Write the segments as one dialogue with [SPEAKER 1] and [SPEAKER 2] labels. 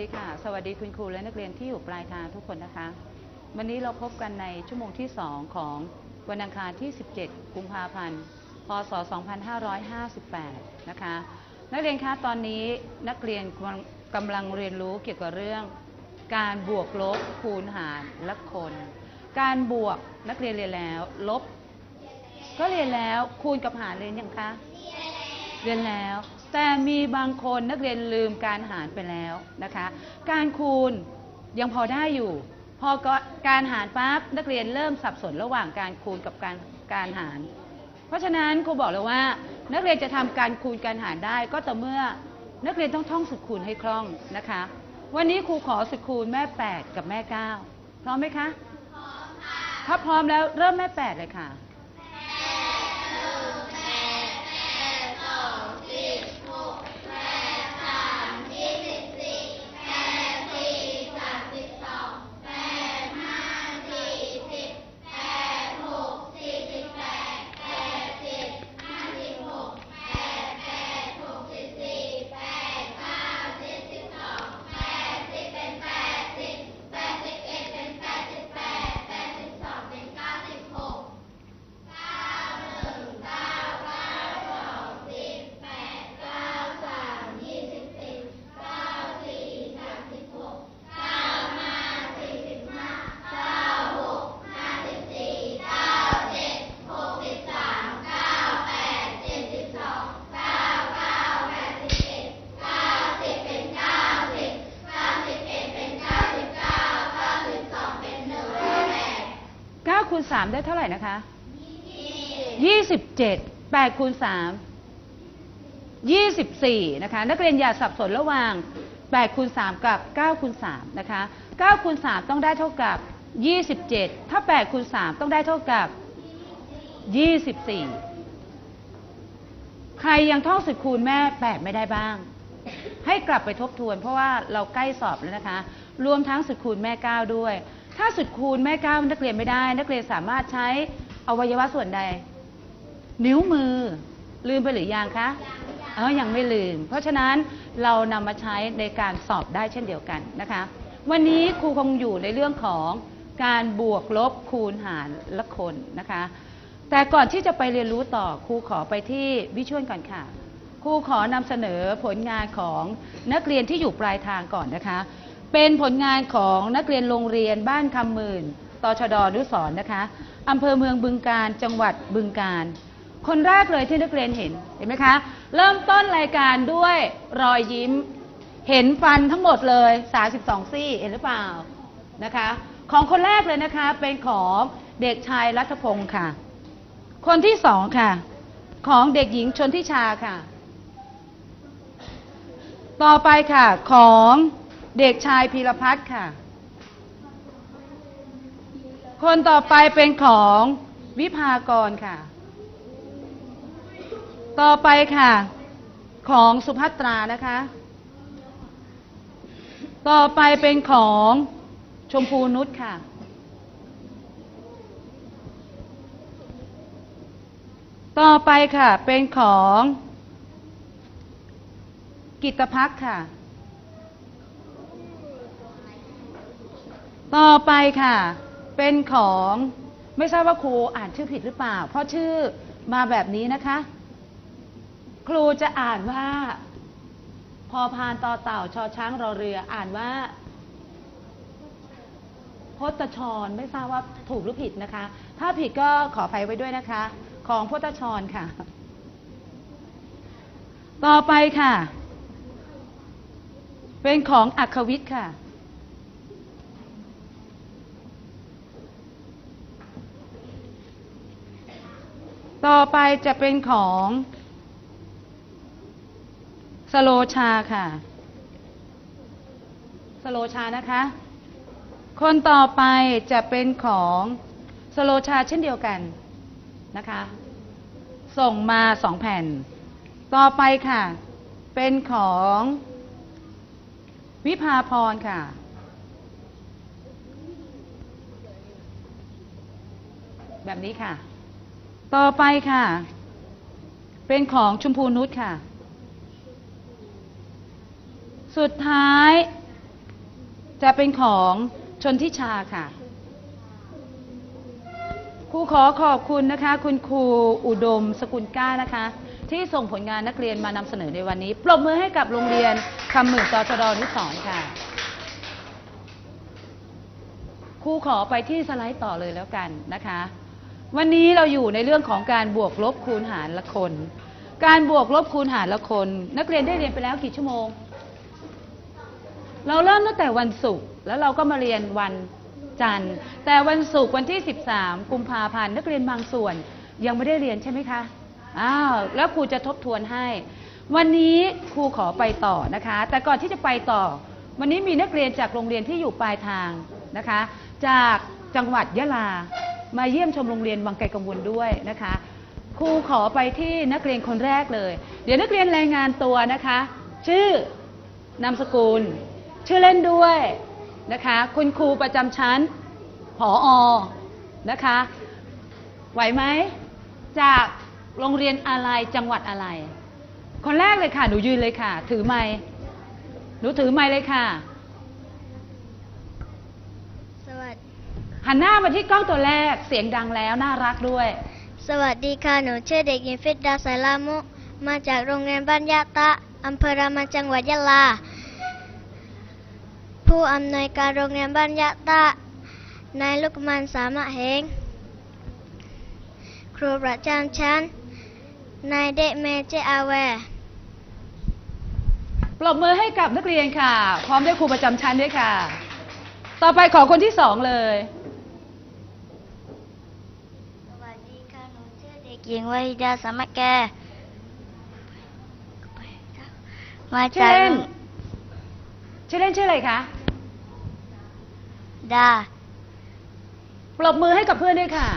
[SPEAKER 1] สวัสดีค่ะ สวัสดีคุณครูและนักเรียนที่อยู่ปลายทางทุกคนนะคะ วันนี้เราพบกันในชั่วโมงที่ 2 ของวันอังคารที่ 17 กุมภาพันธ์ พศ 2558 นะคะ นักเรียนคะตอนนี้นักเรียนกำลังกำลังเรียนรู้เกี่ยวกับเรื่อง การบวกลบคูณหารและคน การบวกนักเรียนเรียนแล้ว ลบ ก็เรียนแล้วคูณกับหารเรียนยังคะเรียนแล้ว แต่มีบางคนนักเรียนลืมการหารไปแล้วนะคะ การคูณยังพอได้อยู่ พอก็การหารปั๊บนักเรียนเริ่มสับสนระหว่างการคูณกับการการหาร เพราะฉะนั้นครูบอกเลยว่า นักเรียนจะทำการคูณการหารได้ก็ต่อเมื่อนักเรียนต้องท่องสุดคูณให้คล่องนะคะ วันนี้ครูขอสุดคูณแม่ 8 กับแม่ 9 พร้อมไหมคะ พร้อมค่ะ ถ้าพร้อมแล้วเริ่มแม่ 8 เลยค่ะ 9คูณ3ได้เท่าไหร่นะคะ27 8คูณ3 24นะคะ นักเรียนอย่าสับสนระหว่าง8คูณ3กับ9คูณ3นะคะ9คูณ3ต้องได้เท่ากับ27ถ้า8คูณ3ต้องได้เท่ากับ24ใครยังท่องสุดคูณแม่8ไม่ได้บ้าง ให้กลับไปทบทวน เพราะว่าเราใกล้สอบแล้วนะคะ รวมทั้งสุดคูณแม่9ด้วย ถ้าสุดคูณแม่9นักเรียนไม่ได้ นักเรียนสามารถใช้อวัยวะส่วนใด นิ้วมือ ลืมไปหรือยังคะเออยังไม่ลืม เพราะฉะนั้นเรานำมาใช้ในการสอบได้เช่นเดียวกันนะคะ วันนี้ครูคงอยู่ในเรื่องของการบวกลบคูณหารและคนนะคะ แต่ก่อนที่จะไปเรียนรู้ต่อครูขอไปที่วิชวลก่อนค่ะครูขอนำเสนอผลงานของนักเรียนที่อยู่ปลายทางก่อนนะคะ เป็นผลงานของนักเรียนโรงเรียนบ้านคำหมื่นตชดนุสรณ์นะคะอำเภอเมืองบึงการจังหวัดบึงการ คนแรกเลยที่นักเรียนเห็นเห็นไหมคะ เริ่มต้นรายการด้วยรอยยิ้ม เห็นฟันทั้งหมดเลย32ซี่เห็นหรือเปล่านะคะ ของคนแรกเลยนะคะเป็นของเด็กชายรัฐพงศ์ค่ะ คนที่สองค่ะ ของเด็กหญิงชนทิชาค่ะ ต่อไปค่ะของ เด็กชายพีรพัฒน์ค่ะ คนต่อไปเป็นของวิภากรค่ะ ต่อไปค่ะ ของสุภัตรานะคะ ต่อไปเป็นของชมพูนุชค่ะ ต่อไปค่ะเป็นของกิตพักค่ะ ต่อไปค่ะ เป็นของไม่ทราบว่าครูอ่านชื่อผิดหรือเปล่า เพราะชื่อมาแบบนี้นะคะ ครูจะอ่านว่า พอพานต่อเต่าชอช้างรอเรืออ่านว่าพจชรไม่ทราบว่าถูกหรือผิดนะคะ ถ้าผิดก็ขออภัยไว้ด้วยนะคะ ของพจชรค่ะ ต่อไปค่ะ เป็นของอัควิทย์ค่ะ ต่อไปจะเป็นของสโลชาค่ะ สโลชานะคะ คนต่อไปจะเป็นของสโลชาเช่นเดียวกันนะคะ ส่งมาสองแผ่น ต่อไปค่ะ เป็นของวิภาพรค่ะ แบบนี้ค่ะ ต่อไปค่ะ เป็นของชมพูนุชค่ะ สุดท้าย จะเป็นของชนทิชาค่ะครูขอขอบคุณนะคะ คุณครูอุดมสกุลก้านะคะ ที่ส่งผลงานนักเรียนมานำเสนอในวันนี้ปรบมือให้กับโรงเรียนคำหมื่นจอจรนิสรณ์ค่ะครูขอไปที่สไลด์ต่อเลยแล้วกันนะคะ วันนี้เราอยู่ในเรื่องของการบวกลบคูณหารละคน การบวกลบคูณหารละคน นักเรียนได้เรียนไปแล้วกี่ชั่วโมง เราเริ่มตั้งแต่วันศุกร์แล้วเราก็มาเรียนวันจันทร์ แต่วันศุกร์วันที่ 13 กุมภาพันธ์นักเรียนบางส่วนยังไม่ได้เรียนใช่ไหมคะอ้าวแล้วครูจะทบทวนให้ วันนี้ครูขอไปต่อนะคะ แต่ก่อนที่จะไปต่อ วันนี้มีนักเรียนจากโรงเรียนที่อยู่ปลายทางนะคะ จากจังหวัดยะลา มาเยี่ยมชมโรงเรียนวังไกลกังวลด้วยนะคะครูขอไปที่นักเรียนคนแรกเลย เดี๋ยวนักเรียนรายงานตัวนะคะ ชื่อนามสกุล ชื่อเล่นด้วยนะคะ คุณครูประจำชั้นผออนะคะ ไหวไหม จากโรงเรียนอะไรจังหวัดอะไร คนแรกเลยค่ะ หนูยืนเลยค่ะ ถือไม้หนูถือไม้เลยค่ะ
[SPEAKER 2] สวัสด
[SPEAKER 1] หันหน้ามาที่กล้องตัวแรกเสียงดังแล้วน่ารักด้วย
[SPEAKER 2] สวัสดีค่ะ หนูชื่อเด็กหญิงฟิดดาไซลามุ มาจากโรงเรียนบ้านยะตะอำเภอรามันจังหวัดยะลา ผู้อำนวยการโรงเรียนบ้านยะตะนายลูกมันสามะเฮง ครูประจำชั้น นายเดะเมเจอาแว
[SPEAKER 1] ปรบมือให้กับนักเรียนค่ะ พร้อมด้วยครูประจำชั้นด้วยค่ะ ต่อไปขอคนที่สองเลย
[SPEAKER 2] สวัสดีค่ะ หนูชื่อเด็ กหญิงวหิดาสามะแกมา
[SPEAKER 1] ชื่อ
[SPEAKER 2] จาก
[SPEAKER 1] เล่นชื่อเล่นชื่ออะไรคะ
[SPEAKER 2] ดา
[SPEAKER 1] ปรบมือให้กับเพื่อนด้วยค่ะ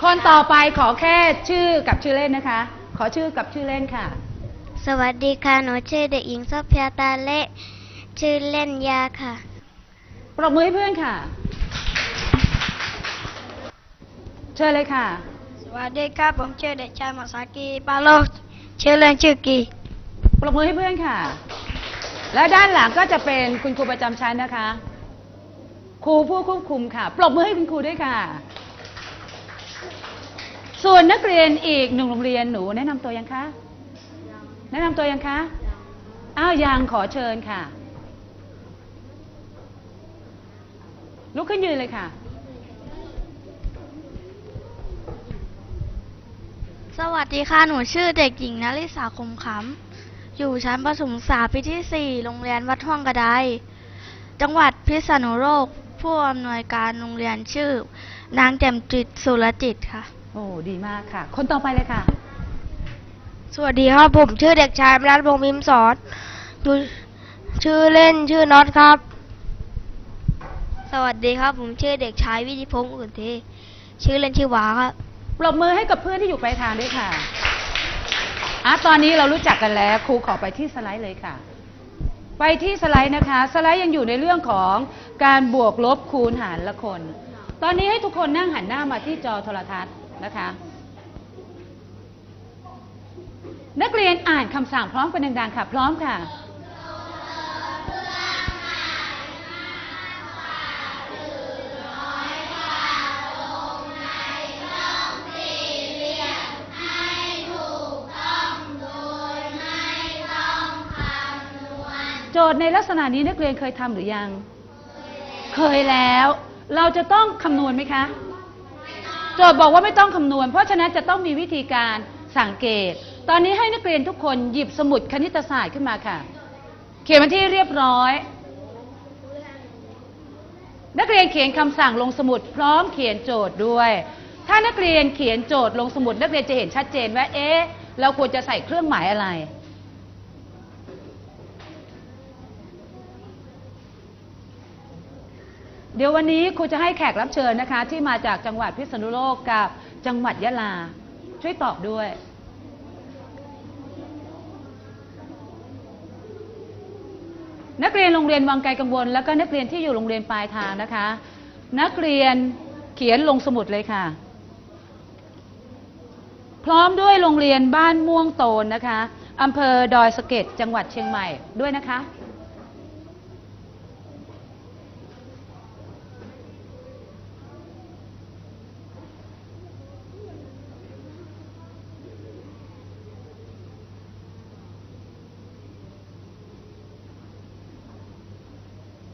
[SPEAKER 1] คนต่อไปขอแค่ชื่อกับชื่อเล่นนะคะ ขอชื่อกับชื่อเล่นค่ะ
[SPEAKER 2] สวัสดีค่ะ หนูชื่อเด็กหญิงซอบพยาตาเละชื่อเล่นยาค่ะ
[SPEAKER 1] ปรบมือให้เพื่อนค่ะ เชิญเลยค่ะ
[SPEAKER 2] ส วัสดีครับ ผมชื่อเด็กชายมาซากิปาโลชื่อเล่นชื่อกี
[SPEAKER 1] ปรบมือให้เพื่อนค่ะ แล้วด้านหลังก็จะเป็นคุณครูประจำชั้นนะคะ ครูผู้ควบคุมค่ะ ปรบมือให้คุณครูด้วยค่ะ ส่วนนักเรียนอีกหนึ่งโรงเรียนหนูแนะนำตัวยังคะแนะนำตัวยังคะอ้าวยังขอเชิญค่ะ ลุกขึ้นยืนเลยค่ะ
[SPEAKER 3] สวัสดีค่ะ หนูชื่อเด็กหญิงนลิสาคมขำอยู่ชั้นประถมศึกษาปีที่ 4 โรงเรียนวัดท่องกระได จังหวัดพิษณุโลก ผู้อำนวยการโรงเรียนชื่อ นางแจ่มจิตสุรจิตค่ะ
[SPEAKER 1] โอ้ดีมากค่ะ คนต่อไปเลยค่ะ
[SPEAKER 3] สวัสดีครับ ผมชื่อเด็กชายรัตวงศ์พิมพ์สอนดูชื่อเล่นชื่อน็อตครับ
[SPEAKER 2] สวัสดีครับ ผมชื่อเด็กชายวิธิพงศ์อุ่นเทชื่อเล่นชื่อหวาครับ
[SPEAKER 1] ปรบมือให้กับเพื่อนที่อยู่ปลายทางด้วยค่ะอะตอนนี้เรารู้จักกันแล้วครูขอไปที่สไลด์เลยค่ะ ไปที่สไลด์นะคะ สไลด์ยังอยู่ในเรื่องของการบวกลบคูณหารละคน ตอนนี้ให้ทุกคนนั่งหันหน้ามาที่จอโทรทัศน์นะคะ นักเรียนอ่านคำสั่งพร้อมกันดังๆค่ะ พร้อมค่ะ โจทย์ในลักษณะนี้นักเรียนเคยทำหรือยัง เคยแล้ว เราจะต้องคำนวณไหมคะ โจทย์บอกว่าไม่ต้องคำนวณ เพราะฉะนั้นจะต้องมีวิธีการสังเกต ตอนนี้ให้นักเรียนทุกคนหยิบสมุดคณิตศาสตร์ขึ้นมาค่ะ เขียนมาที่เรียบร้อย นักเรียนเขียนคำสั่งลงสมุด พร้อมเขียนโจทย์ด้วย ถ้านักเรียนเขียนโจทย์ลงสมุด นักเรียนจะเห็นชัดเจนว่า เอ๊ะ เราควรจะใส่เครื่องหมายอะไร ดี๋ยววันนี้ครูจะให้แขกรับเชิญนะคะ ที่มาจากจังหวัดพิษณุโลกกับจังหวัดยะลา ช่วยตอบด้วย นักเรียนโรงเรียนวังไกลกังวล แล้วก็นักเรียนที่อยู่โรงเรียนปลายทางนะคะ นักเรียนเขียนลงสมุดเลยค่ะ พร้อมด้วยโรงเรียนบ้านม่วงโตนนะคะอำเภอดอยสะเก็ดจังหวัดเชียงใหม่ด้วยนะคะ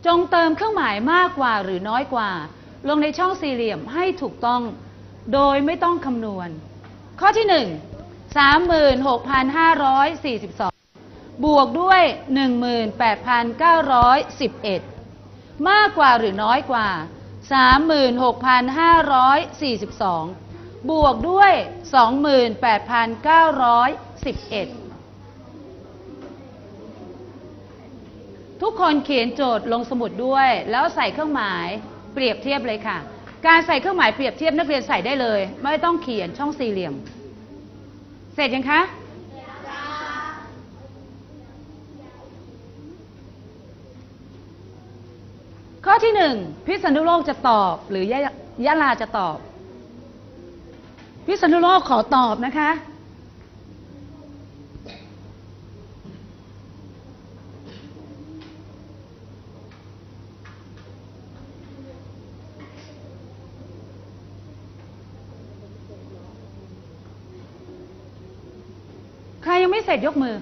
[SPEAKER 1] จงเติมเครื่องหมายมากกว่าหรือน้อยกว่า ลงในช่องสี่เหลี่ยมให้ถูกต้อง โดยไม่ต้องคำนวณ ข้อที่ 1 36,542 บวกด้วย 18,911 มากกว่าหรือน้อยกว่า 36,542 บวกด้วย 28,911 ทุกคนเขียนโจทย์ลงสมุดด้วย แล้วใส่เครื่องหมายเปรียบเทียบเลยค่ะ การใส่เครื่องหมายเปรียบเทียบนักเรียนใส่ได้เลย ไม่ต้องเขียนช่องสี่เหลี่ยม เสร็จยังคะข้อที่หนึ่งพิษณุโลกจะตอบหรือยะยะลาจะตอบ พิษณุโลกขอตอบนะคะ ยังไม่เสร็จยกมือ